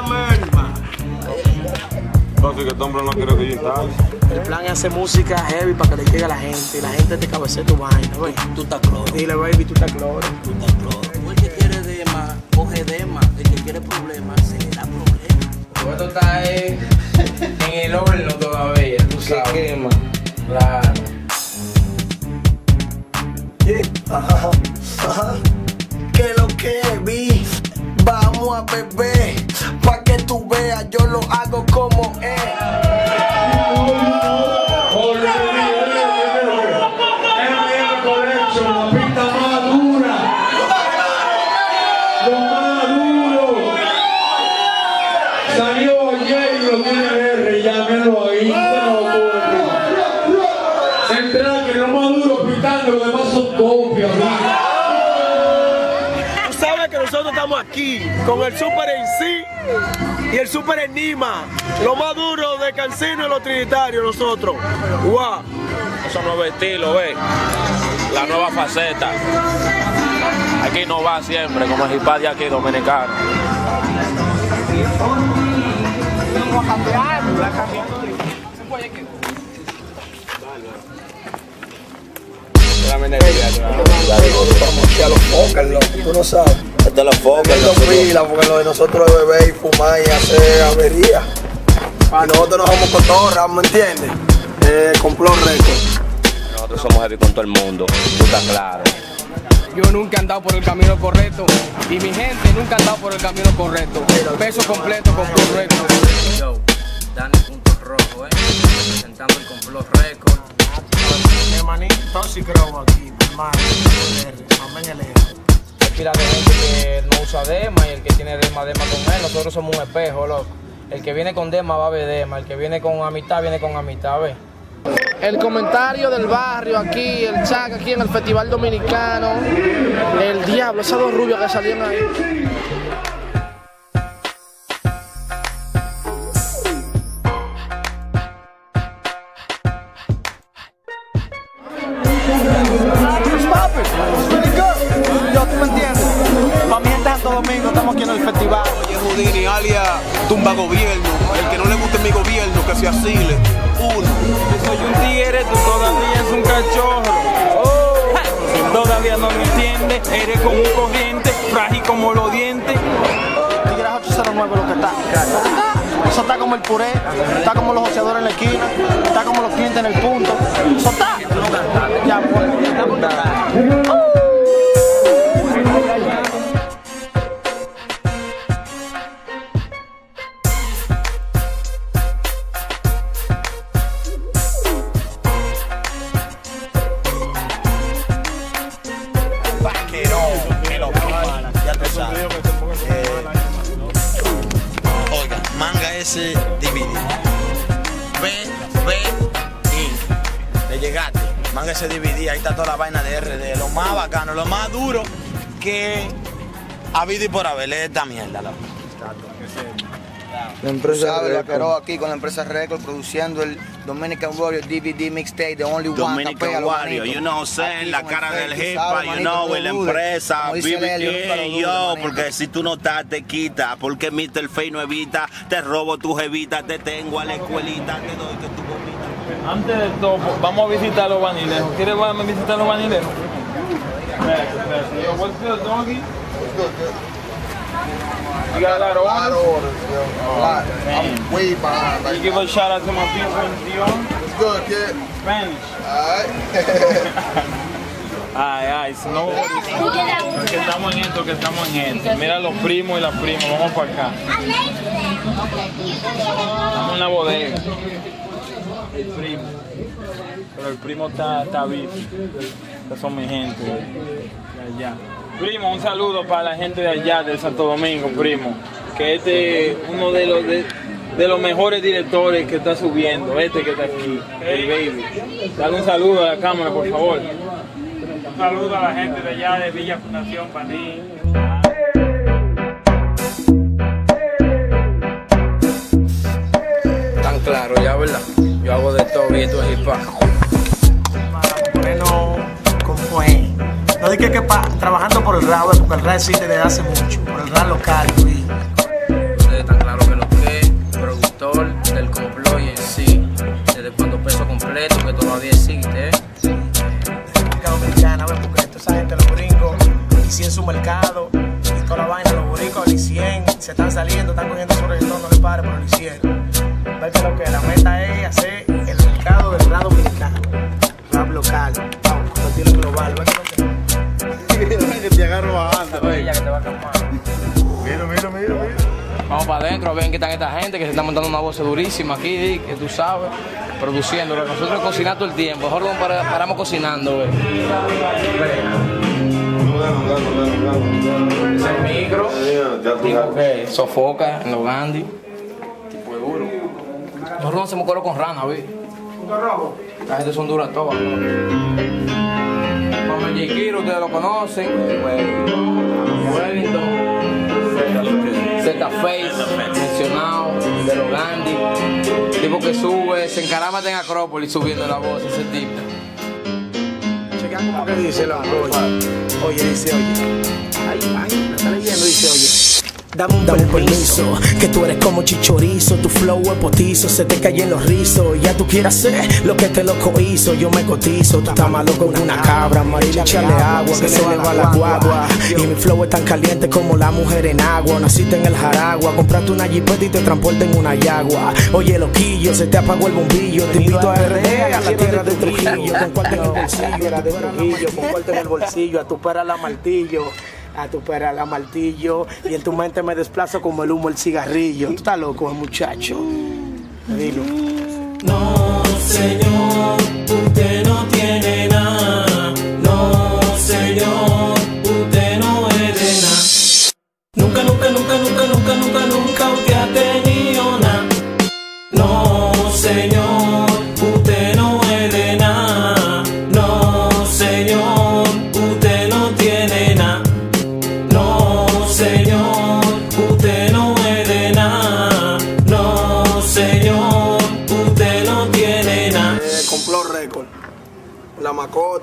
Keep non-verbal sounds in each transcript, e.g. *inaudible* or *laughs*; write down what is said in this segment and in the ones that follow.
la merma. Entonces que este hombre no quiere que yo instale. El plan es hacer música heavy para que le llegue a la gente. Y la gente te cabecee tu vaina, güey. Tú estás cloro, Dile, baby, tú estás cloro. tú estás cloro. Tú el que quiere dema, coge dema. El que quiere problemas, se le da problema. Esto está en el horno aquí con el Super en sí y el Super Enigma. Lo más duro de Cancino y los Trinitarios, nosotros. Guau. Esos nuevos estilos, ve. La nueva faceta. Aquí no va siempre, como el hip hop de aquí dominicano. A los loco, tú no sabes. Esto lo foca, Esto pila, porque lo de nosotros es beber y fumar y hacer avería. Y nosotros nos vamos cotorras, ¿me entiendes? Eh, complot récord. Nosotros somos heavy con todo el mundo. Tú estás claro. Yo nunca he andado por el camino correcto y mi gente nunca ha andado por el camino correcto. Peso completo con correcto. Mamá en el Hay pila de gente que no usa dema y el que tiene dema, dema con él. Nosotros somos un espejo, loco. El que viene con dema va a ver dema, el que viene con amistad viene con amistad, ¿ves? El comentario del barrio aquí, el chat aquí en el Festival Dominicano, el diablo, esos dos rubios que salían ahí. Gobierno. El que no le guste mi gobierno, que se asile. Uno. Soy un tigre, tú todavía es un cachorro. Oh, todavía no me entiendes, eres como un corriente, frágil como los dientes. Tigres 809 lo que está. Eso está como el puré, está como los joseadores en la esquina, está como los clientes en el punto. Eso está. Ya, pues. Manga ese DVD, ahí está toda la vaina de RD. Lo más bacano, lo más duro que ha habido y por haber es esta mierda, loco. La empresa ¿Sabes? Vaquero aquí con la empresa Record produciendo el Dominican Warrior DVD mixtape, The Only One. Dominican Warrior, you know, saying, la cara del hip ¿sabes, hop, you know, la empresa, BBK, yo, manito. porque si tú no estás, te quita, porque Mr. Fey no evita, te robo tu jevita, te tengo a la escuelita, te doy que tú. Antes de todo, vamos a visitar los vanilejos. ¿Quieres vamos a visitar los vanilejos? Espérate, espérate. Yo, what's good, doggy? You got a lot of orders? I'm way behind. You give a shout out to my people in Dion, It's good, kid. Spanish. Alright. Ay, ay, no. Que estamos en esto, que estamos en esto. Mira los primos y las primas, vamos para acá. Estamos en la bodega. El primo. Pero el primo está, está vivo. Estos son mi gente de allá. Primo, un saludo para la gente de allá, de Santo Domingo, primo. Que este es uno de los, de, de los mejores directores que está subiendo, este que está aquí, el baby. Dale un saludo a la cámara, por favor. Un saludo a la gente de allá de Villa Fundación Paní. Tan claro ya, ¿verdad? Yo hago de todo y esto es hip hop. Bueno, ¿cómo fue? No dije que pa trabajando por el rap, porque el rap existe desde hace mucho, por el rap local, Luis. Ustedes están claro que lo que productor del complot y en sí, desde cuando peso completo, que todavía existe, ¿eh? Sí. República Dominicana, ¿ves? Porque esto, esa gente, los gringos, y en su mercado, y toda la vaina, los boricos, el 100, se están saliendo, están cogiendo su registro, no le pare, pero lo hicieron. Vete lo que la meta es hacer el mercado del rap dominicano, rap local, vamos, con estilo global, ¿ves lo que? que te agarro bajando. Ella que te va a calmar. Mira, mira, mira, mira. Vamos para adentro a ver en qué están esta gente que se está montando una voz durísima aquí, que tú sabes, produciendo. Nosotros cocinamos todo el tiempo, mejor no para- paramos cocinando, güey. Ese es el micro, tipo que sofoca en los duro. Nosotros no hacemos coro con rana, güey. La gente son duras todas. Mama J. Kiro, ustedes lo conocen. Wellington. Z Face, mencionado, de los Gandhi. Tipo que sube, se encarama en Acrópolis subiendo la voz, ese tipo. Chequea como que dice la. Oye, dice, oye. Ay, ay, me está leyendo, dice, oye. Dame un, permiso, que tú eres como chichorizo, tu flow es potizo, se te caen los rizos, ya tú quieras hacer lo que este loco hizo, yo me cotizo, tú estás malo con una cabra, María, echarle agua, que se le va la guagua, y mi flow es tan caliente como la mujer en agua, naciste en el Jaragua, compraste una jipeta y te transporta en una yagua, oye loquillo, se te apagó el bombillo, te invito a RD, a la tierra de Trujillo, con cuarto en el bolsillo, con corte en el bolsillo, a tu perra la martillo, a tu perra la martillo, y en tu mente me desplazo como el humo el cigarrillo. Tú estás loco, muchacho. Dilo. No, señor, usted no tiene nada.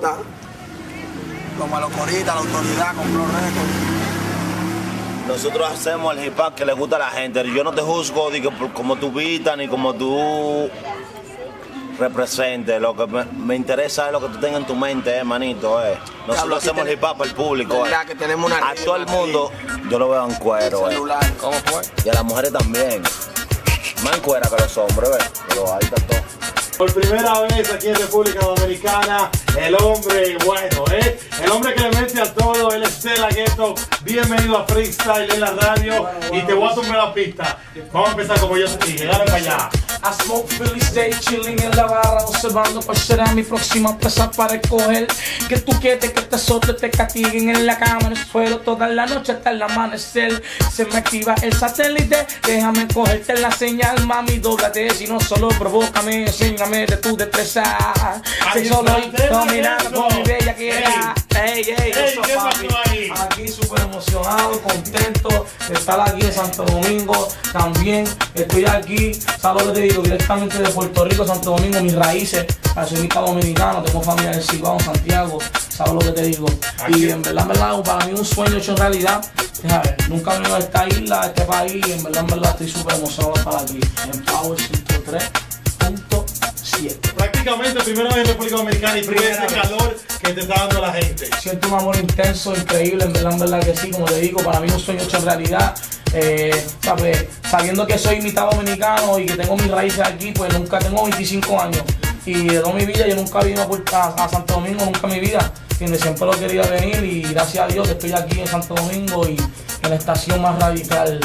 Macota. Los malocoritas, la autoridad, Complot Record. Nosotros hacemos el hip hop que le gusta a la gente. Yo no te juzgo por- como tú vistas ni como tú representes. Lo que me, me interesa es lo que tú tengas en tu mente, eh, manito. Eh. Diablo, Nosotros hacemos ten- hip hop para el público. Eh. que tenemos una A todo el mundo, yo lo veo en cuero. eh. ¿Cómo fue? Y a las mujeres también. Más en cuera que los hombres, ¿ves? Pero ahí está todo. Por primera vez aquí en República Dominicana, el hombre, bueno, ¿eh? El hombre que le mete a todo, él es Stella Ghetto. Bienvenido a Freestyle en la radio y te voy a tomar la pista. Vamos a empezar como yo te dije, dale para allá. I smoke Philly Day, chilling en la barra, observando cuál será mi próxima presa para escoger. Que tú quieres que te sople, te castiguen en la cama, en el suelo, toda la noche hasta el amanecer. Se me activa el satélite, déjame cogerte la señal, mami, dóblate, si no solo provócame, enséñame de tu destreza. Si solo dominando con mi bella que era. Ey, ey, Ey, eso, ¿qué papi. pasó ahí? Aquí súper emocionado, contento de estar aquí en Santo Domingo. También estoy aquí, ¿sabes lo que te digo? Directamente de Puerto Rico, Santo Domingo, mis raíces. Mitad dominicano, tengo familia en Cibao, Santiago, ¿sabes lo que te digo? Y en verdad, en verdad, para mí un sueño hecho realidad. ¿sabes? Nunca he venido a esta isla, a este país, y en verdad, en verdad estoy súper emocionado de estar aquí. En Power 103.7. Prácticamente primera vez en República Dominicana y por ese calor que te está dando la gente. Siento un amor intenso, increíble, en verdad, en verdad que sí, como te digo, para mí un sueño hecho realidad. Eh, ¿sabes? Sabiendo que soy mitad dominicano y que tengo mis raíces aquí, pues nunca tengo 25 años. Y de toda mi vida yo nunca vine a, a, a Santo Domingo, nunca en mi vida. Siempre lo quería venir y gracias a Dios estoy aquí en Santo Domingo y en la estación más radical,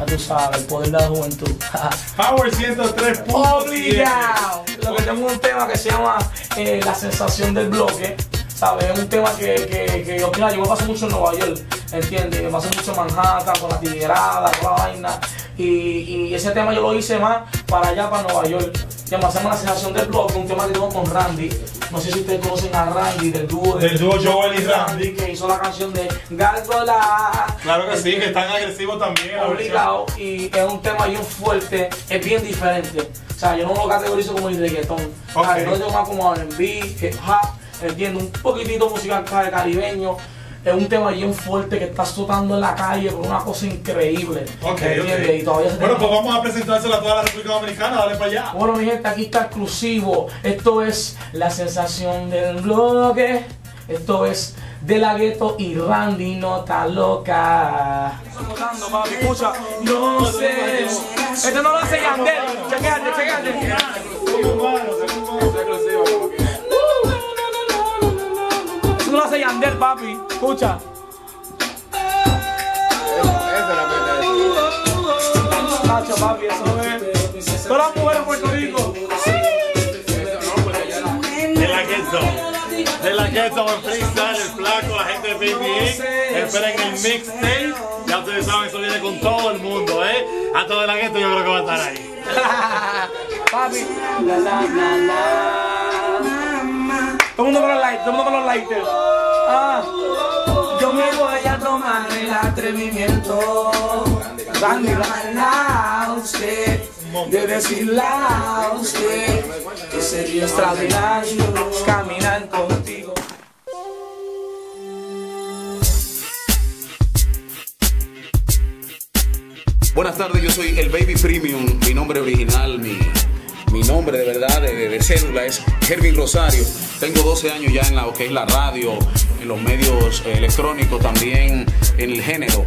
ya tú sabes, el poder de la juventud. *laughs* Power 103. Obligado. Lo que tengo un tema que se llama eh, La sensación del bloque. ¿Sabes? Es un tema que, que, que yo, claro, yo me paso mucho en Nueva York, ¿entiendes? Me paso mucho en Manhattan con la tiguerada, con la vaina. Y, y ese tema yo lo hice más para allá, para Nueva York. Que me hacemos la sensación del bloque, un tema que tengo con Randy. No sé si ustedes conocen a Randy del dúo de- Del dúo Joel y Randy. que hizo la canción de Gárgola. Claro que sí, que están agresivos también. Obligado y es un tema bien fuerte, es bien diferente. O sea, yo no lo categorizo como el reggaetón. O sea, yo lo digo más como R&B, hip hop, entiendo, un poquitito música ca- caribeño. Es un tema bien fuerte que está azotando en la calle por una cosa increíble. Ok, ¿entiendes? ok. Y todavía se Bueno, tiene- pues vamos a presentárselo a toda la República Dominicana, dale para allá. Bueno, mi gente, aquí está exclusivo. Esto es la sensación del bloque. Esto es De La Gueto y Randy Nota Loca. papi, escucha. No sé. Este no lo hace Yandel. Chequéate, chequéate. Hace Yandel, papi. Escucha. Nacho, papi, eso es. Todas las mujeres en Puerto Rico. De la Ghetto. De la Ghetto en freestyle, el flaco, la gente de Baby Inc. Esperen el mixtape. Ya ustedes saben, eso viene con todo el mundo, ¿eh? A todo de la Ghetto yo creo que va a estar ahí. *laughs* Papi. La, la, la, la. Todo el mundo con los lights, todo el mundo con los lighters. Yo me voy a tomar el atrevimiento. Randy, a usted. De decirle a usted que sería extraordinario caminar contigo. Buenas tardes, yo soy el Baby Premium. Mi nombre original, mi, mi nombre de verdad, de, de- cédula es Hervin Rosario. Tengo 12 años ya en lo que es la radio, en los medios eh, electrónicos, también en el género.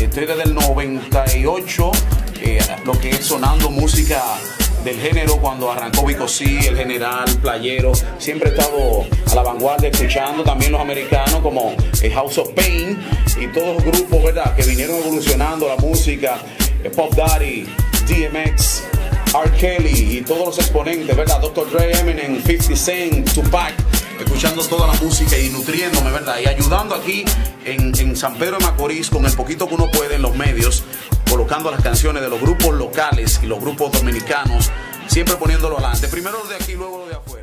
Estoy desde el 98, eh, lo que es sonando música del género cuando arrancó Vico C, el general, playero. Siempre he estado a la vanguardia escuchando también los americanos como eh, House of Pain y todos los grupos, ¿verdad? Que vinieron evolucionando la música, Pop Daddy, DMX, R. Kelly y todos los exponentes, ¿verdad? Dr. Dre, Eminem, 50 Cent, Tupac, escuchando toda la música y nutriéndome, ¿verdad? Y ayudando aquí en, San Pedro de Macorís con el poquito que uno puede en los medios, colocando las canciones de los grupos locales y los grupos dominicanos, siempre poniéndolo adelante. Primero de aquí, luego de afuera.